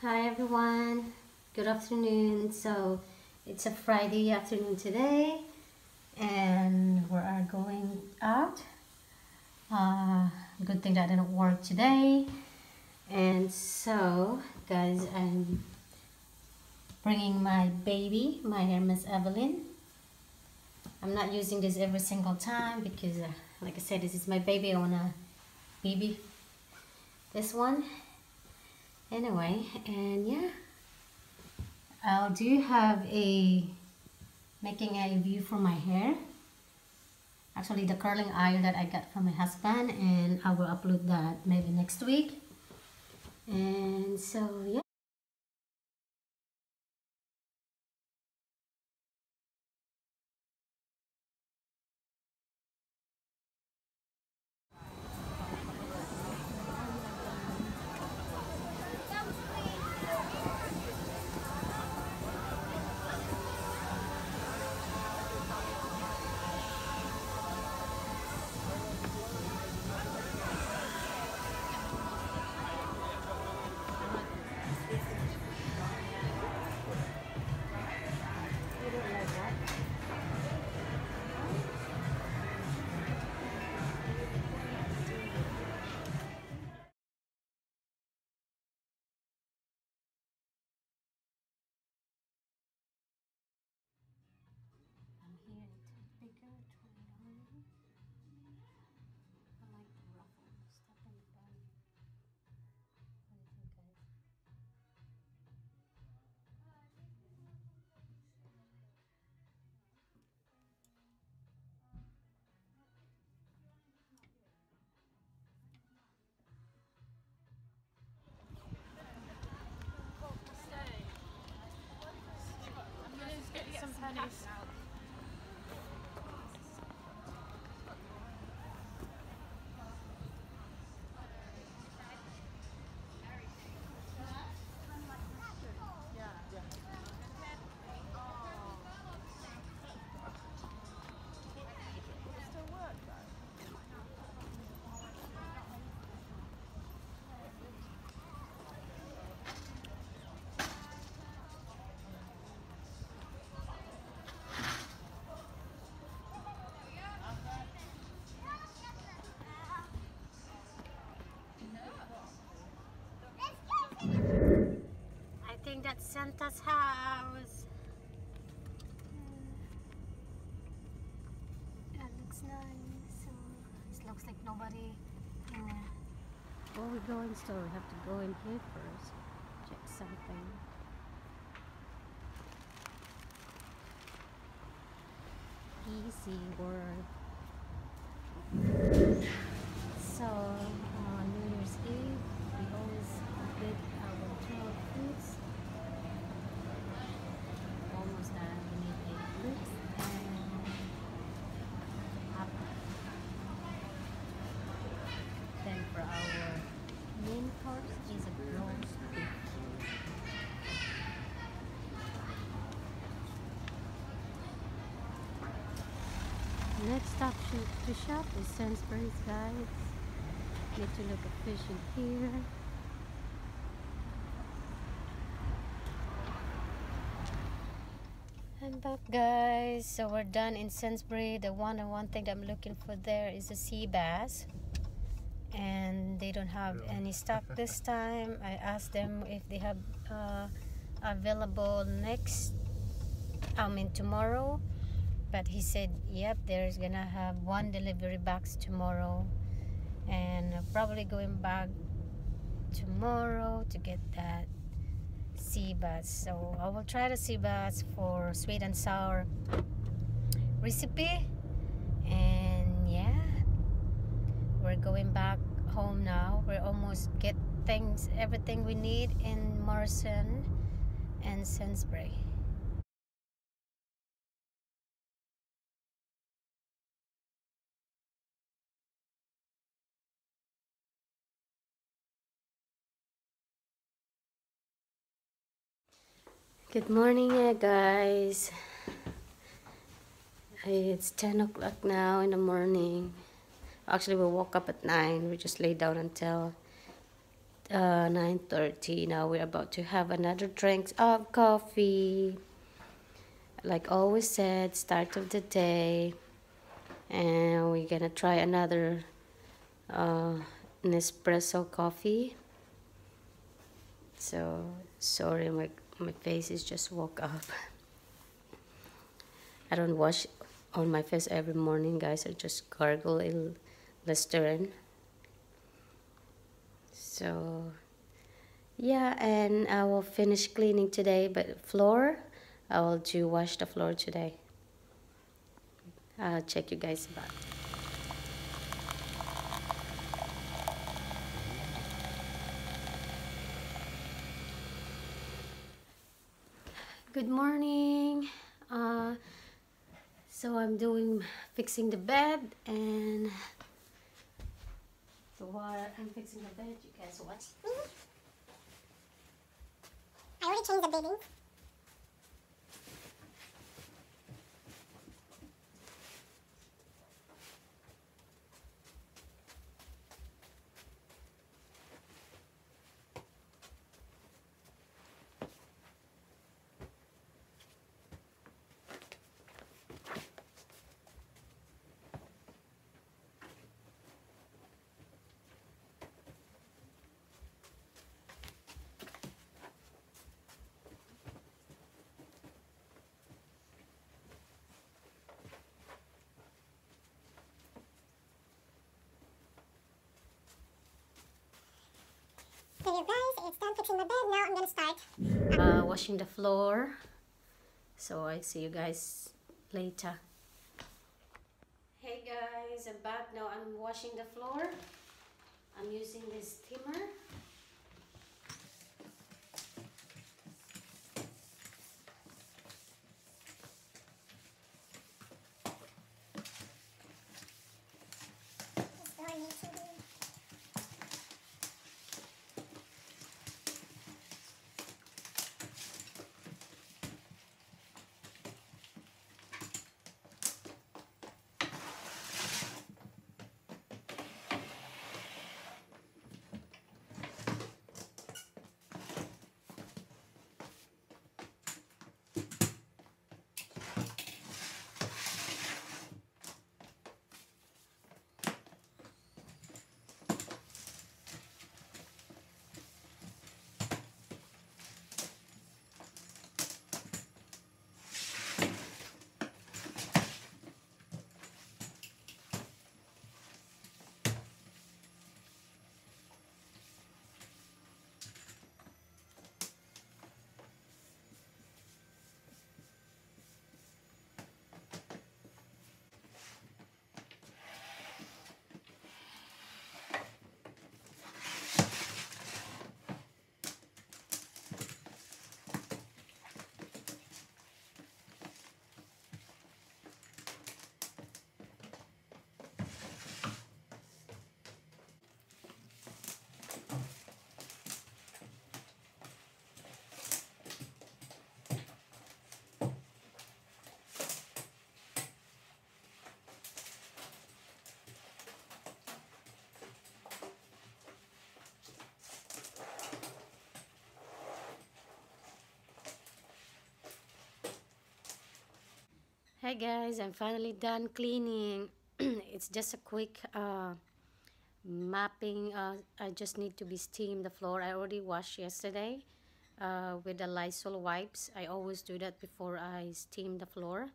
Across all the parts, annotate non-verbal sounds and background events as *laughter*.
Hi everyone, good afternoon. So it's a Friday afternoon today and we are going out. Uh, good thing that I didn't work today. And so guys, I'm bringing my baby, my Hermes Evelyne. I'm not using this every single time because uh, like I said, this is my baby. I want to baby this one anyway and yeah. I'll do have a making a view for my hair. Actually the curling iron that I got from my husband and I will upload that maybe next week. And so yeah Santa's house that looks nice. So it looks like nobody in there. Before we go in store we have to go in here first check something. Easy word so on New Year's Eve we always bake our 12 fruits almost done we need eight fruits and apple then for our main course is a roast beef Next stop to, shop is Sainsbury's guys. Need to look at fish in here. I'm back guys. So we're done in Sainsbury. The one and one thing that I'm looking for there is a sea bass. And they don't have any stock *laughs* this time. I asked them if they have uh, available next, I mean tomorrow but he said yep there's gonna have one delivery box tomorrow and probably going back tomorrow to get that sea bass. So I will try the sea bass for sweet and sour recipe and yeah we're going back home now. We're almost get things everything we need in Morrison and Sainsbury Good morning, guys. It's 10 o'clock now in the morning. Actually, we woke up at 9. We just laid down until uh, 9.30 now we're about to have another drink of coffee like always said start of the day and we're gonna try another uh, Nespresso coffee so sorry my, my face is just woke up. I don't wash on my face every morning guys. I just gargle a Listerine. So yeah and I will finish cleaning today but floor I will do wash the floor today. I'll check you guys back good morning uh, so I'm doing fixing the bed and so while I'm fixing the bed, you guys watch. I already changed the bedding. Okay, you guys, it's done fixing my bed. Now I'm gonna start. Uh, washing the floor. So I see you guys later. Hey guys, I'm back now. I'm washing the floor. I'm using this steamer. Hey guys, I'm finally done cleaning. *clears throat* it's just a quick uh, mapping. Uh, I just need to be steam the floor. I already washed yesterday uh, with the Lysol wipes. I always do that before I steam the floor.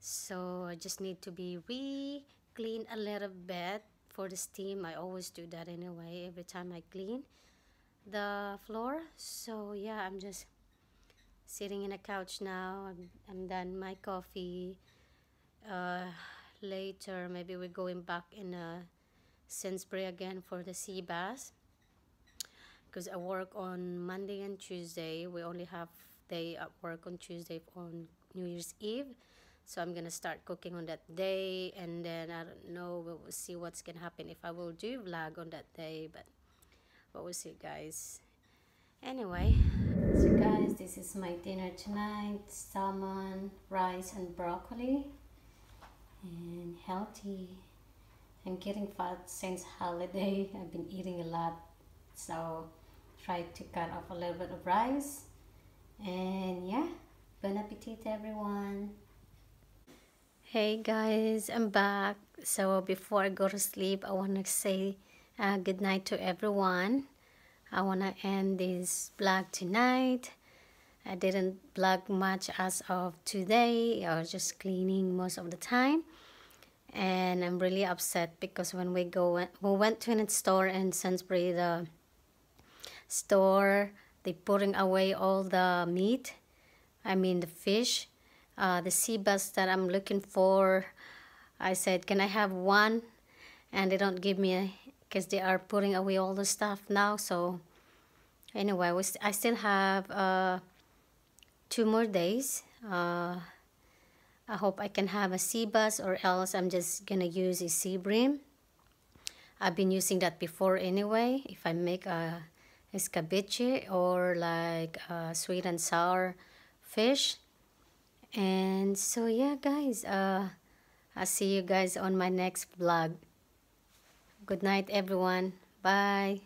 So I just need to be re-clean a little bit for the steam. I always do that anyway every time I clean the floor. So yeah, I'm just sitting in a couch now. I'm, I'm done my coffee. Uh, later, maybe we're going back in uh, Sainsbury again for the sea bass. Because I work on Monday and Tuesday. We only have day at work on Tuesday on New Year's Eve. So I'm gonna start cooking on that day, and then I don't know. We'll see what's gonna happen if I will do vlog on that day, but but we'll see, guys. Anyway, so guys, this is my dinner tonight: salmon, rice, and broccoli, and healthy. I'm getting fat since holiday. *laughs* I've been eating a lot so try to cut off a little bit of rice and yeah bon appetit everyone hey guys i'm back so before i go to sleep i want to say uh, good night to everyone i want to end this vlog tonight. I didn't vlog much as of today. I was just cleaning most of the time. And i'm really upset because when we go we went to an store in Sainsbury the store they putting away all the meat I mean the fish uh, the sea bass that I'm looking for. I said can I have one? And they don't give me because they are putting away all the stuff now so anyway we st I still have uh, two more days. Uh, I hope I can have a sea bass or else I'm just gonna use a sea bream. I've been using that before anyway if I make a escabeche or like sweet and sour fish. And so yeah guys uh i'll see you guys on my next vlog good night everyone. Bye